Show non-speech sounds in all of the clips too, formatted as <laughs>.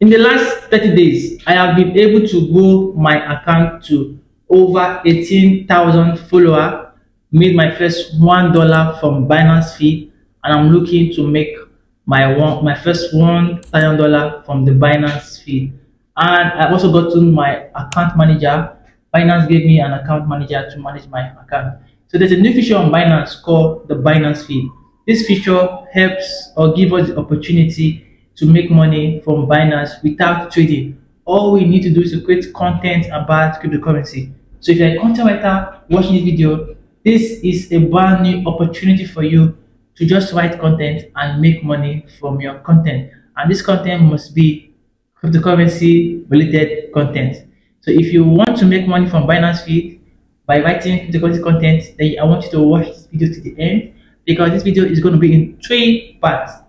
In the last 30 days, I have been able to grow my account to over 18,000 followers, made my first $1 from Binance feed, and I'm looking to make my one my first one thousand dollar from the Binance feed. And I also got to my account manager. Binance gave me an account manager to manage my account. So there's a new feature on Binance called the Binance feed. This feature helps or gives us the opportunity to make money from Binance without trading. All we need to do is to create content about cryptocurrency. So if you're a content writer watching this video, this is a brand new opportunity for you to just write content and make money from your content. And this content must be cryptocurrency related content. So if you want to make money from Binance Feed by writing cryptocurrency content, then I want you to watch this video to the end because this video is going to be in three parts.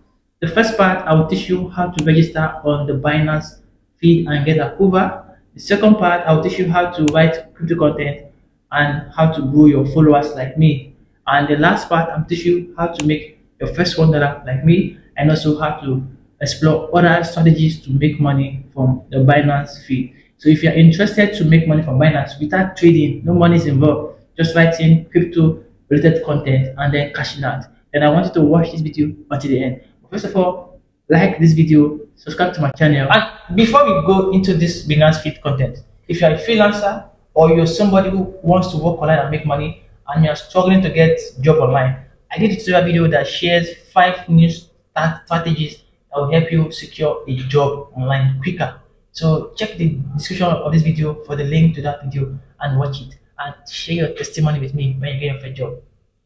The first part, I will teach you how to register on the Binance feed and get approval. The second part, I will teach you how to write crypto content and how to grow your followers like me. And the last part, I'm teaching you how to make your first one dollar like me and also how to explore other strategies to make money from the Binance feed. So if you're interested to make money from Binance without trading, no money is involved, just writing crypto related content and then cashing out. And I want you to watch this video until the end. First of all, like this video, subscribe to my channel. And before we go into this Binance Feed content, if you're a freelancer or you're somebody who wants to work online and make money, and you're struggling to get job online, I did a tutorial video that shares five new strategies that will help you secure a job online quicker. So check the description of this video for the link to that video and watch it and share your testimony with me when you get your first job.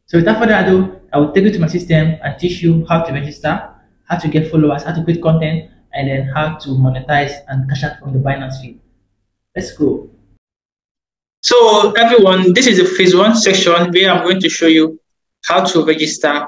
So without further ado, I will take you to my system and teach you how to register, how to get followers, how to create content, and then how to monetize and cash out from the Binance feed. Let's go. So everyone, this is the phase one section where I'm going to show you how to register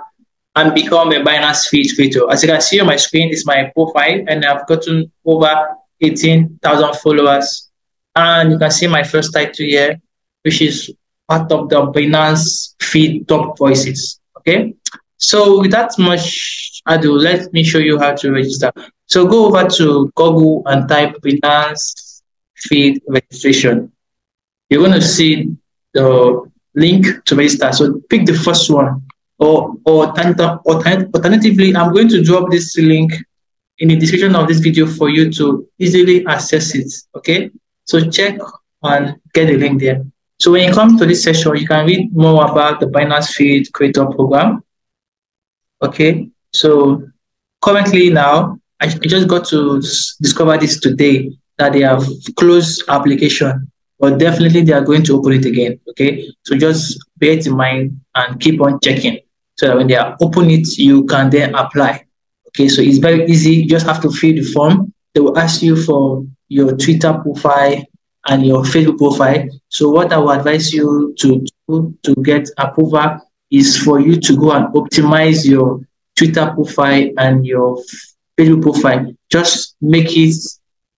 and become a Binance feed creator. As you can see on my screen, is my profile and I've gotten over 18,000 followers. And you can see my first title here, which is part of the Binance feed top voices. Okay. So with that much ado, let me show you how to register. So go over to Google and type Binance feed registration you're going to see the link to register. So pick the first one. Or, or alternatively, I'm going to drop this link in the description of this video for you to easily access it. Okay, so check and get the link there. So when you come to this session, you can read more about the Binance Feed Creator Program. Okay, so currently now, I just got to discover this today that they have closed application but definitely they are going to open it again. Okay, so just bear it in mind and keep on checking so that when they are open it, you can then apply. Okay, so it's very easy. You just have to fill the form. They will ask you for your Twitter profile and your Facebook profile. So what I would advise you to do to get approval is for you to go and optimize your Twitter profile and your Facebook profile. Just make it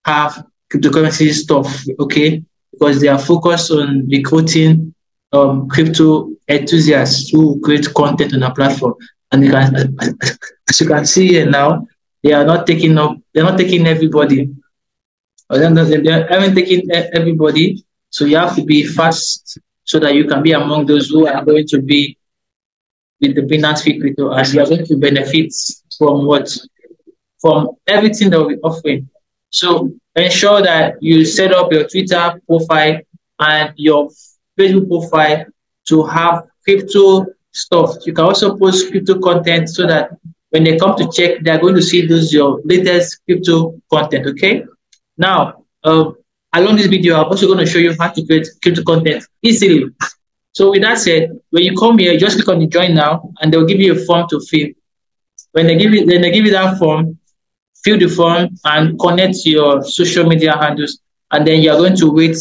have cryptocurrency stuff, okay? because they are focused on recruiting um, crypto enthusiasts who create content on a platform. And you can, <laughs> as you can see here now, they are not taking up, they're not taking everybody. They haven't taken everybody. So you have to be fast so that you can be among those who are going to be with the Binance Feed Crypto as you are going to benefit from what? From everything that we're offering. So ensure that you set up your Twitter profile and your Facebook profile to have crypto stuff. You can also post crypto content so that when they come to check, they're going to see those your latest crypto content. Okay. Now, uh, along this video, I'm also going to show you how to create crypto content easily. So with that said, when you come here, just click on the join now, and they'll give you a form to fill. When they give you, then they give you that form, fill the form and connect your social media handles. And then you're going to wait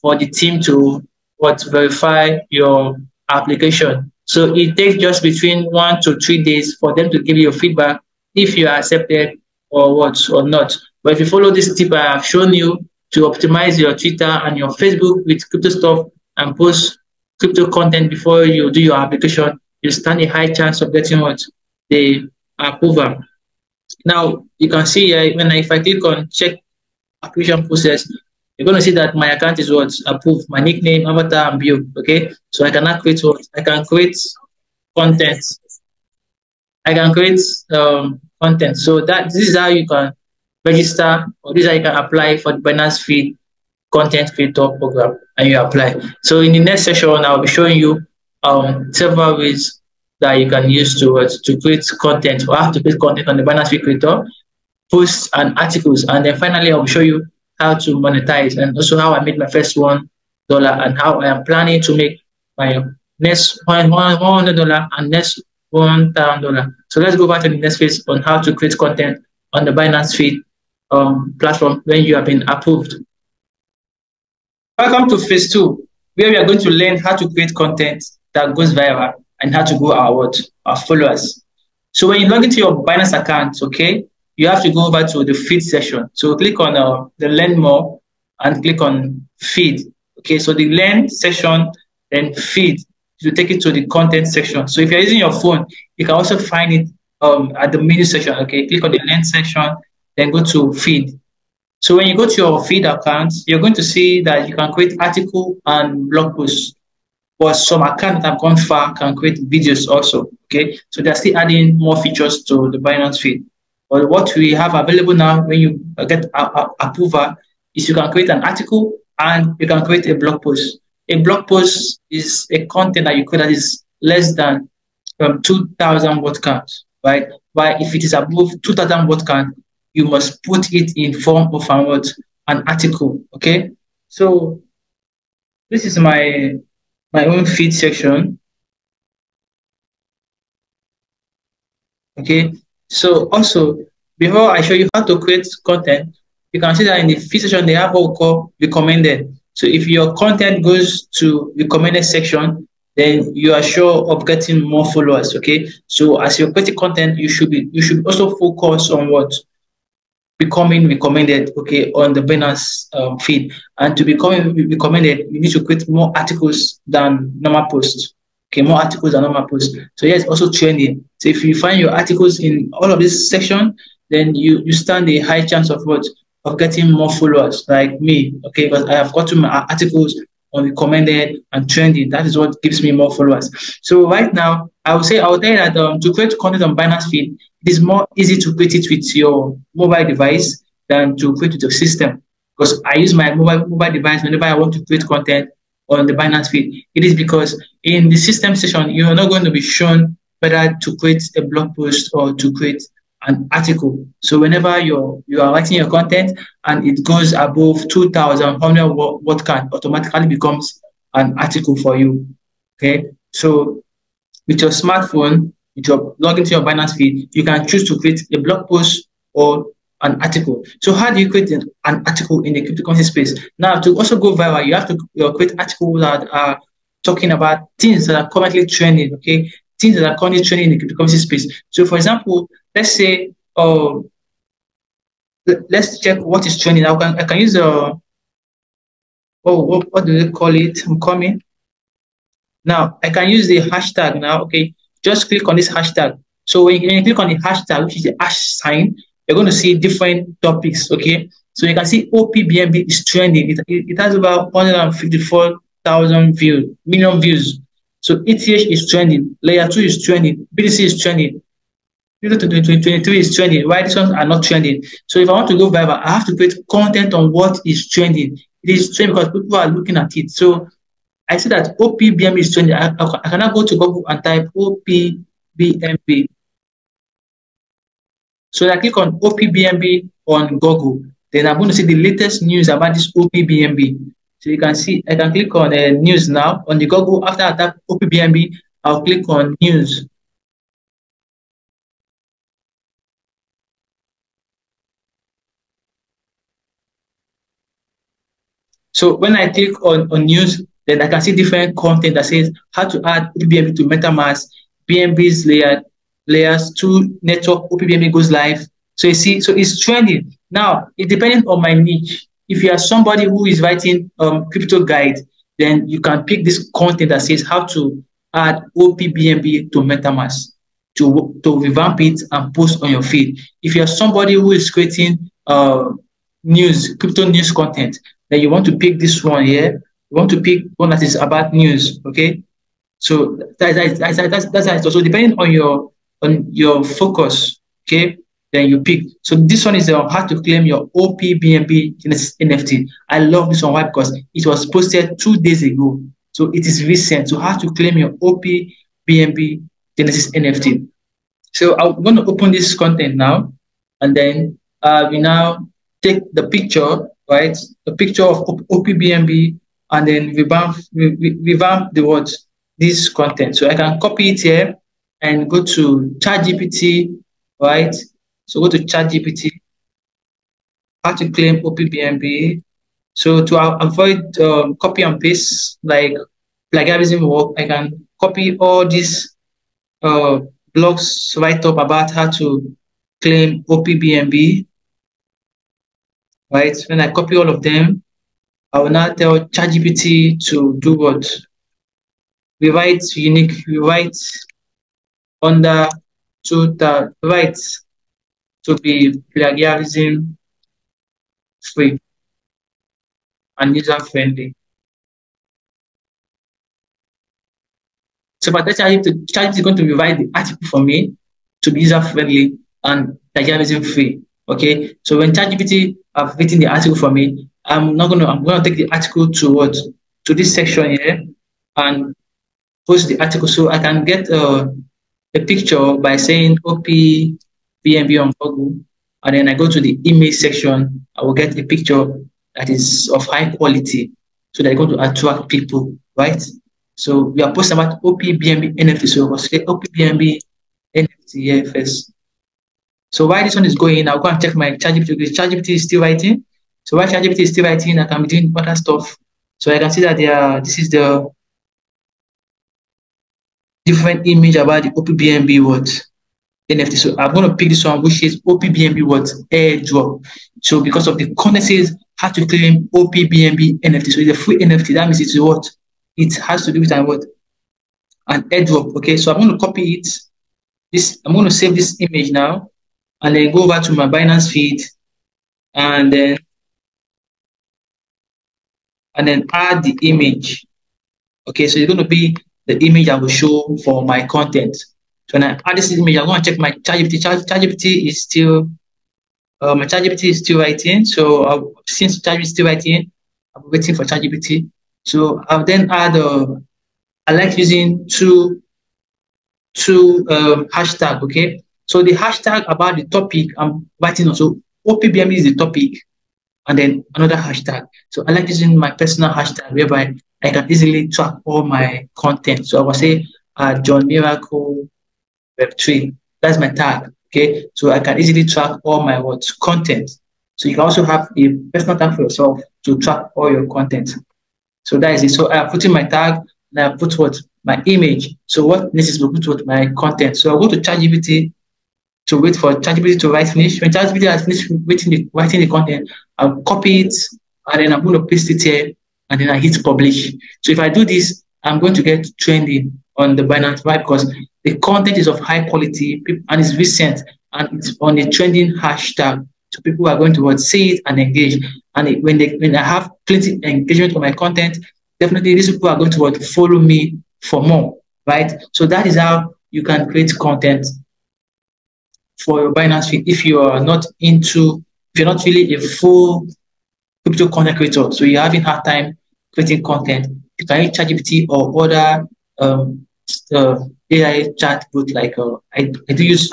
for the team to what verify your application. So it takes just between one to three days for them to give you feedback if you are accepted or what or not. But if you follow this tip I have shown you to optimize your Twitter and your Facebook with crypto stuff and post crypto content before you do your application, you stand a high chance of getting what the approval. Now you can see here when I, if I click on check application process, you're going to see that my account is what approved, my nickname, avatar, and bio. Okay, so I can now create what I can create content. I can create um, content. So that this is how you can register, or this is how you can apply for the Binance Feed content creator program, and you apply. So in the next session, I'll be showing you um, several ways that you can use to uh, to create content or have to create content on the Binance Feed creator, posts and articles, and then finally I'll show you how to monetize and also how I made my first one dollar and how I am planning to make my next one hundred dollar and next one thousand dollar. So let's go back to the next phase on how to create content on the Binance Feed um, platform when you have been approved. Welcome to phase two, where we are going to learn how to create content that goes viral and how to grow our what our followers. So when you log into your Binance account, okay, you have to go over to the feed section. So click on uh, the learn more and click on feed. Okay, so the learn section, then feed to take it to the content section. So if you're using your phone, you can also find it um, at the menu section. Okay, click on the learn section, then go to feed. So when you go to your feed account, you're going to see that you can create article and blog posts. But some accounts that have gone far can create videos also. Okay, so they're still adding more features to the Binance feed. But what we have available now when you get approval is you can create an article and you can create a blog post. A blog post is a content that you create that is less than um, 2,000 word count, right? But if it is above 2,000 word count, you must put it in form of an, what, an article, okay? So this is my my own feed section. Okay, so also, before I show you how to create content, you can see that in the feed section, they have what we call recommended. So if your content goes to the recommended section, then you are sure of getting more followers. Okay. So as you're creating content, you should be you should also focus on what becoming recommended okay on the Binance um, feed. And to become recommended, you need to create more articles than normal posts okay, more articles than normal posts. So yes, also trending. So if you find your articles in all of this section, then you you stand a high chance of what of getting more followers like me. Okay, because I have gotten my articles on recommended and trending. That is what gives me more followers. So right now, I would say I would tell you that um, to create content on Binance Feed, it is more easy to create it with your mobile device than to create with your system. Because I use my mobile mobile device whenever I want to create content on the Binance feed. It is because in the system session, you are not going to be shown whether to create a blog post or to create an article. So whenever you're you are writing your content and it goes above 2,000 what can automatically becomes an article for you. Okay. So with your smartphone, with your log into your Binance feed, you can choose to create a blog post or an article. So how do you create an, article in the cryptocurrency space? Now, to also go viral, you have to you create articles that are talking about things that are currently trending, okay? Things that are currently trending in the cryptocurrency space. So, for example, let's say, uh, let's check what is trending. I can, I can use, uh, oh, what, what do they call it? I'm coming. Now, I can use the hashtag now, okay? Just click on this hashtag. So when you, when you click on the hashtag, which is the hash sign, you're going to see different topics, okay? So you can see OPBNB is trending. It, it, it has about 154,000 views, million views. So ETH is trending. Layer 2 is trending. BTC is trending. 2023 is trending. Why these ones are not trending? So if I want to go viral, I have to create content on what is trending. It is trending because people are looking at it. So I see that OPBNB is trending. I, I, cannot go to Google and type OPBNB. so I click on OPBNB on Google. Then I'm going to see the latest news about this OPBNB. So you can see, I can click on uh, news now on the Google. After I tap OPBNB, I'll click on news. So when I click on, on news, then I can see different content that says how to add OPBNB to MetaMask, BNB's layer layers two network OPBNB goes live. So you see, so it's trending. Now, it depending on my niche. If you are somebody who is writing um, crypto guide, then you can pick this content that says how to add OPBNB to MetaMask. to, to revamp it and post on your feed. If you're somebody who is creating uh, news, crypto news content, then you want to pick this one here. You want to pick one that is about news, okay? So that, that, that, that, that's, that's, that's so depending on your on your focus, okay, then you pick. So this one is on how to claim your OPBNB NFT. I love this one. Why? Because it was posted two days ago. So it is recent. So how to claim your OPBNB Genesis NFT. So I'm going to open this content now, and then uh, we now take the picture, right? A picture of OPBNB, and then revamp, revamp the words, this content. So I can copy it here and go to ChatGPT, right? So go to ChatGPT, how to claim OPBNB. So to avoid um, copy and paste, like plagiarism work, I can copy all these uh, blogs write up about how to claim OPBNB. Right, when I copy all of them, I will now tell ChatGPT to do what? We write unique, we write under to the right to be plagiarism free and user friendly. So by the time ChatGPT is going to revise the article for me to be user friendly and plagiarism free. Okay. So when ChatGPT have written the article for me, I'm not gonna I'm gonna take the article to what to this section here and post the article so I can get uh, a picture by saying OP BNB on Google, and then I go to the image section, I will get a picture that is of high quality so that going to attract people, right? So we are posting about OPBNB NFT. So we'll say OPBNB NFT here first. So while this one is going, I'll go and check my ChatGPT because ChatGPT is still writing. So while ChatGPT is still writing, I can be doing other stuff. So I can see that there, this is the different image about the OPBNB words. NFT. So I'm going to pick this one, which is OPBNB what airdrop. So because of the content says how to claim OPBNB NFT. So it's a free NFT. That means it's what? It has to do with what? An airdrop. Okay. So I'm going to copy it. This I'm going to save this image now and then go over to my Binance feed and then and then add the image. Okay, so it's going to be the image I will show for my content. So when I add this image, I'm going to check my ChatGPT. ChatGPT is still, uh, my ChatGPT is still writing. So uh, since ChatGPT is still writing, I'm waiting for ChatGPT. So I'll then add, uh, I like using two, two um, hashtag, okay? So the hashtag about the topic I'm writing also, OPBNB is the topic, and then another hashtag. So I like using my personal hashtag whereby I can easily track all my content. So I will say uh, John Miracle Web3. That's my tag. Okay. So I can easily track all my what content. So you can also have a personal tag for yourself to track all your content. So that is it. So I put in my tag and I put what my image. So what next is put what my content. So I go to ChatGPT to wait for ChatGPT to write finish. When ChatGPT has finished writing the, writing the content, I'll copy it and then I'm going to paste it here and then I hit publish. So if I do this, I'm going to get trending on the Binance right because the content is of high quality and it's recent and it's on a trending hashtag. So people are going to see it and engage. And it, when they when I have plenty engagement on my content, definitely these people are going to follow me for more, right? So that is how you can create content for your Binance feed if you are not into, if you're not really a full crypto content creator. So you're having hard time creating content. You can use ChatGPT or other um, uh, AI chat bot like uh, I, I do use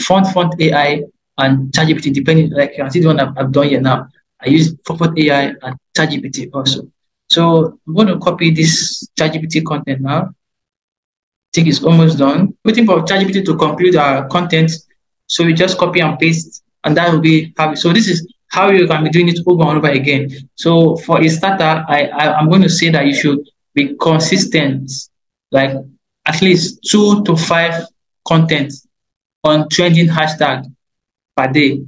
Font Font AI and ChatGPT depending like I see the one I've, I've done here now. I use Font AI and ChatGPT also. So I'm going to copy this ChatGPT content now. I think it's almost done. Waiting for ChatGPT to complete our content. So we just copy and paste and that will be how so this is how you can be doing it over and over again. So for a starter, I, I I'm going to say that you should be consistent like at least two to five content on trending hashtag per day.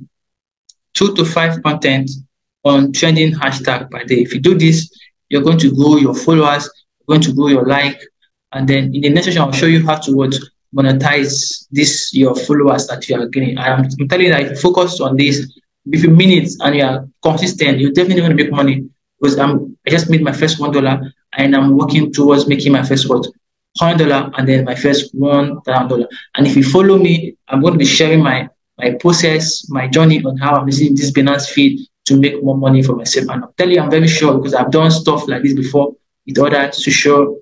Two to five content on trending hashtag per day. If you do this, you're going to grow your followers, you're going to grow your like, and then in the next session, I'll show you how to what monetize this your followers that you are getting. I'm, I'm telling you you focus on this, if you mean it and you are consistent, you're definitely to make money. Because I'm, I just made my first one dollar and I'm working towards making my first what hundred dollar and then my first one thousand dollar. And if you follow me, I'm going to be sharing my my process, my journey on how I'm using this Binance feed to make more money for myself. And I'm telling you, I'm very sure because I've done stuff like this before with other social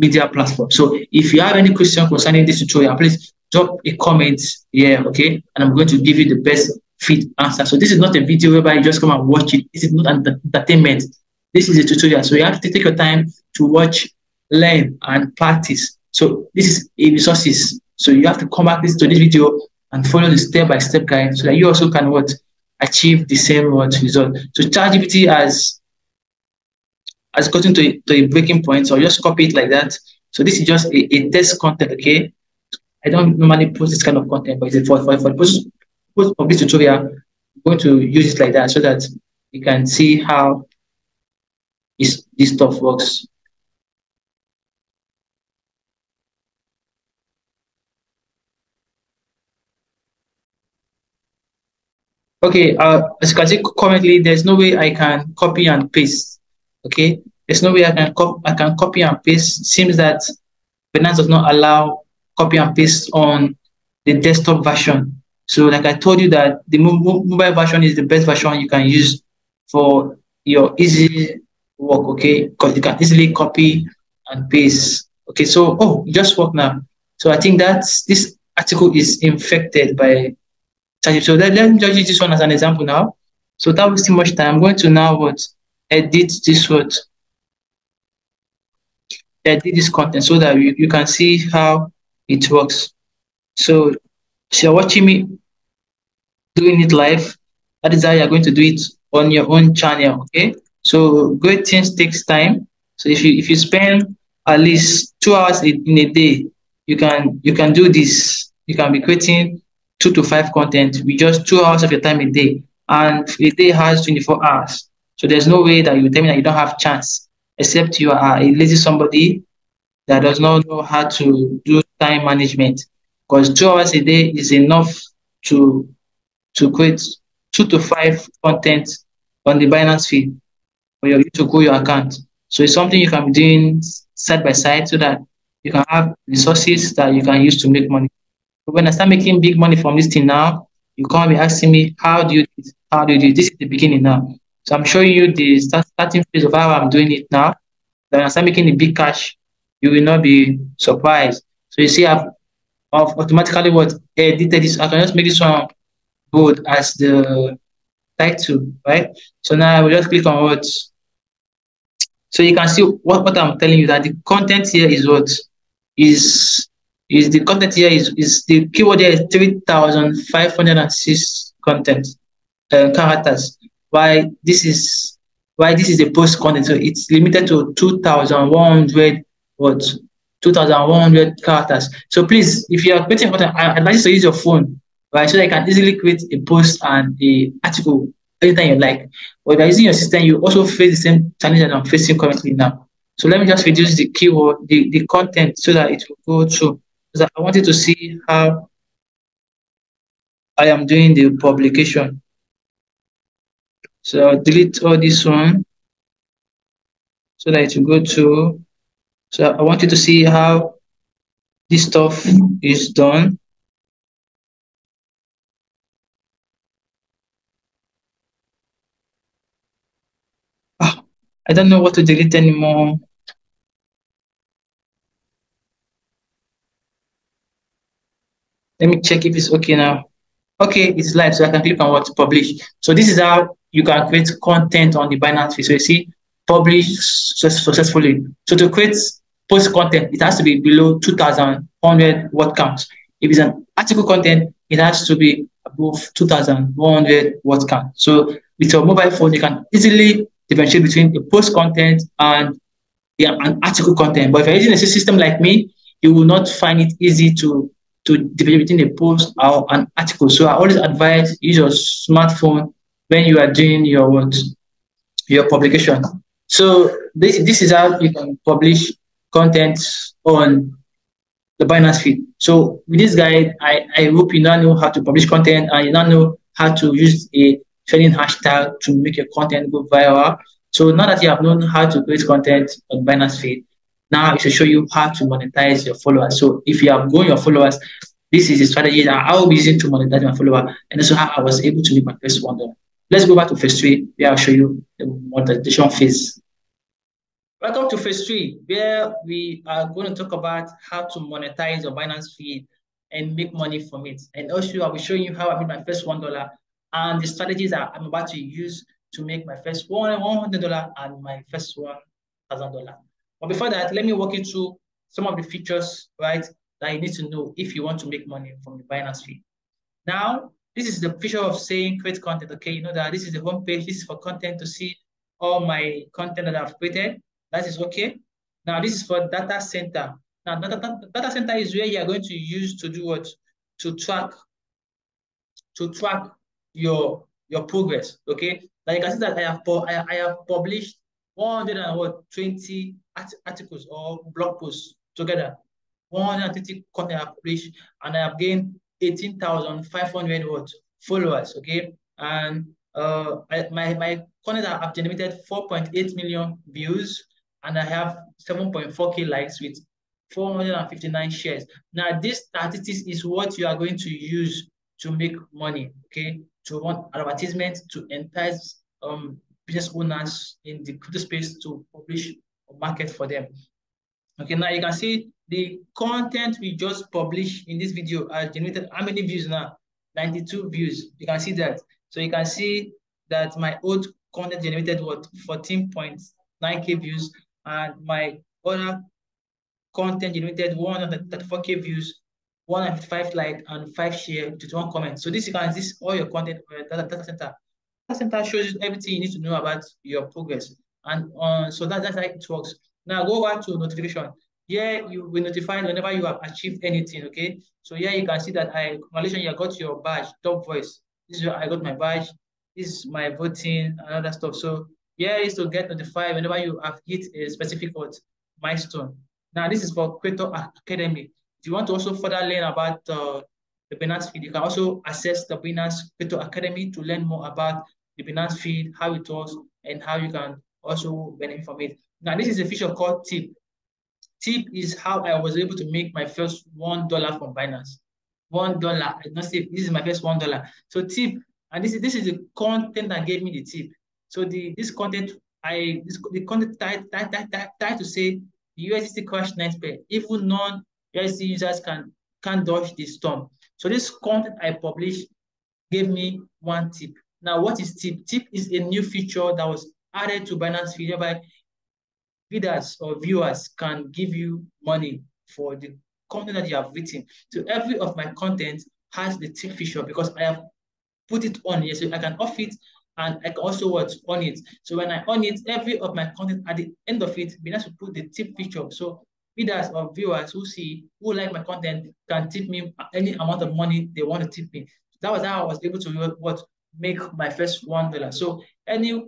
media platform. So if you have any question concerning this tutorial, please drop a comment here, okay? And I'm going to give you the best fit answer. So this is not a video whereby you just come and watch it. This is not an entertainment. This is a tutorial. So you have to take your time to watch, learn, and practice. So this is a resources. So you have to come back this, to this video and follow the step-by-step guide so that you also can what achieve the same what result. So ChatGPT has has gotten to, to a breaking point, so just copy it like that. So this is just a, a test content, okay? I don't normally post this kind of content, but it's for, for, for the purpose of this tutorial, I'm going to use it like that so that you can see how this, this stuff works. Okay, uh, as you can see currently, there's no way I can copy and paste. Okay, there's no way I can cop I can copy and paste. Seems that Binance does not allow copy and paste on the desktop version. So, like I told you that the mobile version is the best version you can use for your easy work. Okay, because you can easily copy and paste. Okay, so oh, just work now. So I think that this article is infected by so let, let me just use this one as an example now. So that was too much time. I'm going to now what edit this what edit this content so that you, you can see how it works. So if you're watching me doing it live, that is how you're going to do it on your own channel. Okay. So great things takes time. So if you if you spend at least two hours in, in a day, you can you can do this. You can be creating two to five content with just two hours of your time a day. And a day has 24 hours. So there's no way that you tell me that you don't have chance, except you are a lazy somebody that does not know how to do time management. Because two hours a day is enough to to create two to five content on the Binance feed for your to grow your account. So it's something you can be doing side by side so that you can have resources that you can use to make money when I start making big money from this thing now, you can't be asking me, how do you do? How do you do this? This is the beginning now. So I'm showing you the starting phase of how I'm doing it now. Then I start making the big cash, you will not be surprised. So you see, I've, I've automatically what edited this. I can just make this one good as the title, right? So now I will just click on what. So you can see what, what I'm telling you that the content here is what is is the content here is, is the keyword here is 3,506 content uh, characters. Why this is why this is a post content. So it's limited to 2,100 words, 2,100 characters. So please, if you are creating content, I advise you to use your phone, right? So that you can easily create a post and a article anytime you like. But by using your system, you also face the same challenge that I'm facing currently now. So let me just reduce the keyword, the, the content so that it will go through because I wanted to see how I am doing the publication. So I'll delete all this one so that it will go to, so I want you to see how this stuff is done. Oh, I don't know what to delete anymore. Let me check if it's okay now. Okay, it's live, so I can click on what to publish. So this is how you can create content on the Binance feed. So you see, publish successfully. So to create post content, it has to be below 2,100 word count. If it's an article content, it has to be above 2,100 word count. So with your mobile phone, you can easily differentiate between a post content and yeah, an article content. But if you're using a system like me, you will not find it easy to to develop between a post or an article. So I always advise use your smartphone when you are doing your what, your publication. So this this is how you can publish content on the Binance feed. So with this guide, I, I hope you now know how to publish content and you now know how to use a trending hashtag to make your content go viral. So now that you have known how to create content on Binance feed, now it should show you how to monetize your followers. So if you have grown your followers, this is a strategy that I will be using to monetize my follower and also how I was able to make my first one dollar. Let's go back to phase three where I'll show you the monetization phase. Welcome to phase three, where we are going to talk about how to monetize your Binance feed and make money from it. And also, I'll be showing you how I made my first one dollar and the strategies that I'm about to use to make my first one hundred dollar and my first one thousand dollar. But before that, let me walk you through some of the features, right, that you need to know if you want to make money from the Binance feed. Now, this is the feature of saying create content. Okay, you know that this is the home page. This is for content to see all my content that I've created. That is okay. Now, this is for data center. Now, data, data center is where you are going to use to do what? To track, to track your your progress. Okay. Now you can see that I have I, I have published 120 articles or blog posts together. 130 content I published, and I have gained 18,500 what followers. Okay, and uh, I, my my content have generated 4.8 million views, and I have 7.4k likes with 459 shares. Now, this statistics is what you are going to use to make money. Okay, to run advertisements to entice um business owners in the crypto space to publish or market for them. Okay, now you can see the content we just published in this video has generated how many views now? 92 views. You can see that. So you can see that my old content generated what 14.9k views and my other content generated 134k views, 155 like and 5 share to one comment. So this you can this all your content data, data center. Data center shows you everything you need to know about your progress. And uh, so that, that's how it works. Now go back to notification. Here you will notify whenever you have achieved anything, okay? So here you can see that I, congratulations, you got your badge, top voice. This is I got my badge. This is my voting and other stuff. So here is to get notified whenever you have hit a specific what, milestone. Now this is for Creator Academy. If you want to also further learn about uh, the Binance feed, you can also access the Binance Creator Academy to learn more about the Binance feed, how it works, and how you can also benefit from it. Now this is a feature called tip. Tip is how I was able to make my first one dollar from Binance. One dollar. I not say this is my first one dollar. So tip, and this is this is the content that gave me the tip. So the this content I this the content tied tied tied tied to say the USDC crash next pair. Even non USDC users can can dodge the storm. So this content I published gave me one tip. Now, what is tip? Tip is a new feature that was added to Binance Feed whereby readers or viewers can give you money for the content that you have written. So every of my content has the tip feature because I have put it on here. So I can off it and I can also watch on it. So when I on it, every of my content at the end of it, be nice to put the tip feature. So readers or viewers who see, who like my content can tip me any amount of money they want to tip me. That was how I was able to what make my first one dollar. So any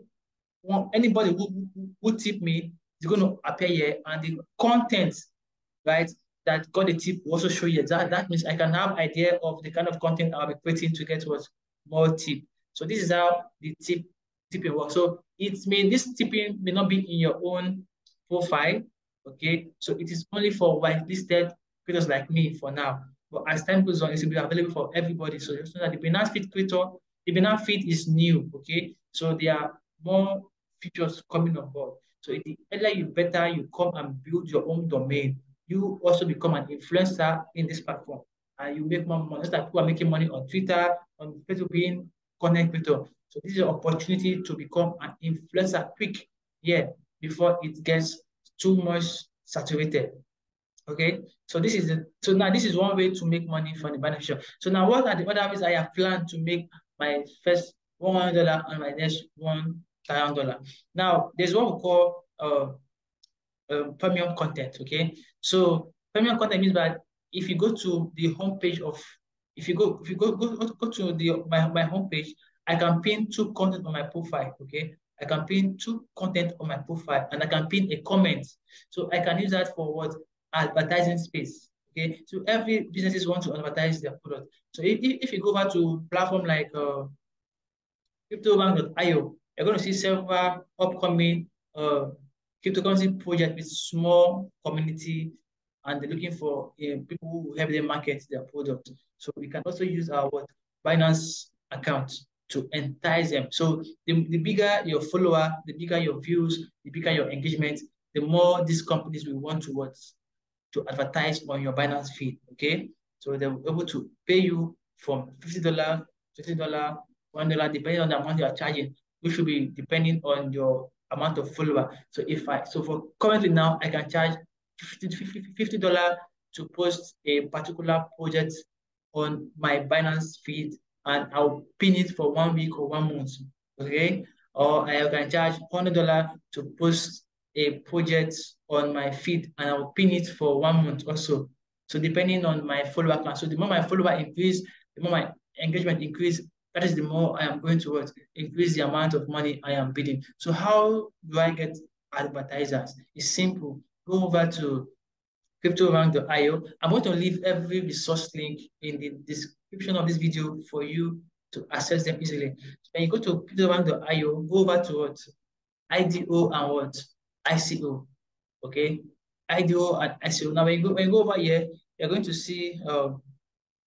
anybody who, who tip me is going to appear here and the content, right, that got the tip will also show you. That, that means I can have idea of the kind of content I'll be creating to get what more tip. So this is how the tip tipping works. So it may this tipping may not be in your own profile, okay? So it is only for whitelisted creators like me for now. But as time goes on, it will be available for everybody. So just know that the Binance Feed creator, the Binance Feed is new, okay? So there are more features coming on board. So the earlier you better you come and build your own domain, you also become an influencer in this platform. And you make more money. Just like people are making money on Twitter, on Facebook being content creator. So this is an opportunity to become an influencer quick, yeah, before it gets too much saturated. Okay, so this is the, so now this is one way to make money from the beneficial. So now what are the other ways I have planned to make my first one hundred dollar and my next one thousand dollar? Now there's what we call uh, uh, premium content. Okay, so premium content means that if you go to the homepage of if you go if you go go, go to the my, my homepage, I can pin two content on my profile. Okay, I can pin two content on my profile and I can pin a comment. So I can use that for what advertising space. Okay, so every businesses want to advertise their product. So if, if, if you go over to platform like uh, CryptoRank.io, you're going to see several upcoming uh, cryptocurrency projects with small community and they're looking for uh, people who help them market their product. So we can also use our what, Binance account to entice them. So the, the bigger your follower, the bigger your views, the bigger your engagement, the more these companies will want to what to advertise on your Binance feed. Okay, so they're able to pay you from fifty dollar, fifty dollar, one dollar, depending on the amount you are charging, which will be depending on your amount of follower. So if I so for currently now I can charge fifty dollar to post a particular project on my Binance feed and I'll pin it for one week or one month. Okay. Or I can charge $100 to post a project on my feed and I'll pin it for one month also. So depending on my follower count. So the more my follower increase, the more my engagement increase, that is the more I am going to increase the amount of money I am bidding. So how do I get advertisers? It's simple. Go over to CryptoRank.io. I'm going to leave every resource link in the description of this video for you to access them easily. When you go to CryptoRank.io, go over to what? IDO and what? ICO. Okay? IDO and ICO. Now when you go, when you go over here, you're going to see um,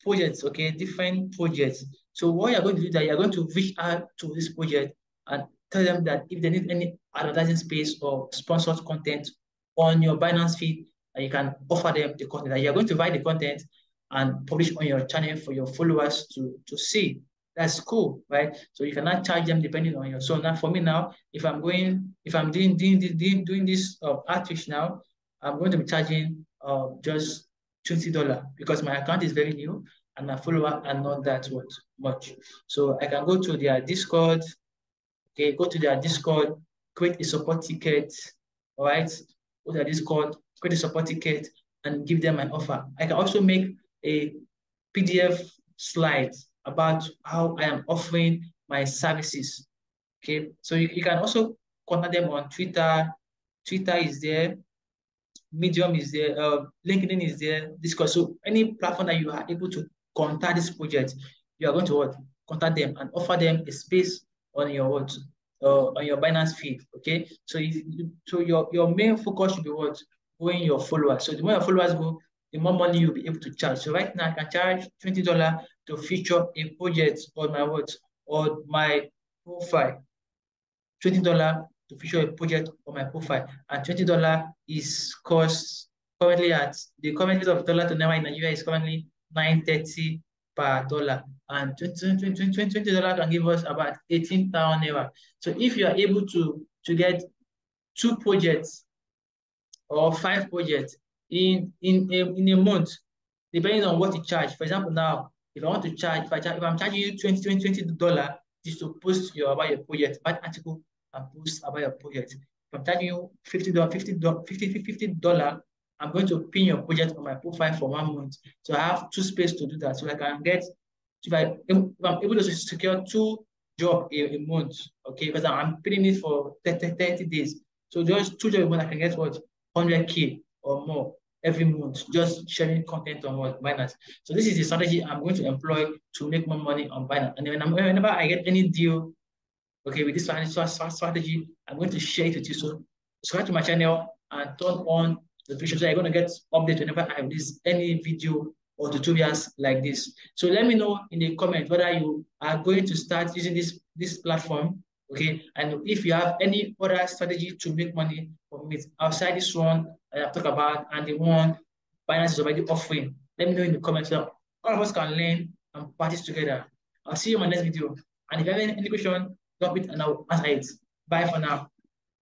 projects, okay, different projects. So what you're going to do that you're going to reach out to this project and tell them that if they need any advertising space or sponsored content on your Binance feed, you can offer them the content that you're going to write the content and publish on your channel for your followers to, to see. That's cool, right? So you cannot charge them depending on your. So now for me now, if I'm going, if I'm doing doing doing, doing this uh, outreach now, I'm going to be charging uh, just twenty dollar because my account is very new and my follower are not that what much. So I can go to their Discord. Okay, go to their Discord, create a support ticket. All right, go to Discord, create a support ticket, and give them an offer. I can also make a PDF slide about how I am offering my services. Okay, so you, you can also contact them on Twitter. Twitter is there, Medium is there, uh, LinkedIn is there, Discord. So any platform that you are able to contact this project, you are going to what? Contact them and offer them a space on your what? Uh, on your Binance feed. Okay, so you, so your your main focus should be what? Growing your followers. So the more your followers go, the more money you'll be able to charge. So right now I can charge twenty dollars to feature a project on my what on my profile. Twenty dollars to feature a project on my profile, and twenty dollars is cost currently at the current rate of dollar to naira in Nigeria is currently nine thirty per dollar, and twenty dollars can give us about eighteen thousand naira. So if you are able to to get two projects or five projects in in a, in a month, depending on what you charge. For example, now if I want to charge, if I charge, if I'm charging you 20 20 20 dollar just to post your about your project, write article and post about your project. If I'm charging you 50 dollar, 50 dollar, 50 50 dollar, I'm going to pin your project on my profile for one month. So I have two space to do that. So I can get if I if I'm able to secure two job a, a month, okay, because I'm pinning it for 30, 30 days. So just two job a month, I can get what 100k or more every month, just sharing content on what Binance. So this is the strategy I'm going to employ to make more money on Binance. And whenever I get any deal, okay, with this strategy, I'm going to share it with you. So subscribe to my channel and turn on the. So you're going to get updates whenever I release any video or tutorials like this. So let me know in the comment whether you are going to start using this this platform okay and if you have any other strategy to make money from it outside this one I've talked about and the one Binance is already offering. Let me know in the comments. So all of us can learn and practice together. I'll see you in my next video. And if you have any question, drop it and I'll answer it. Bye for now.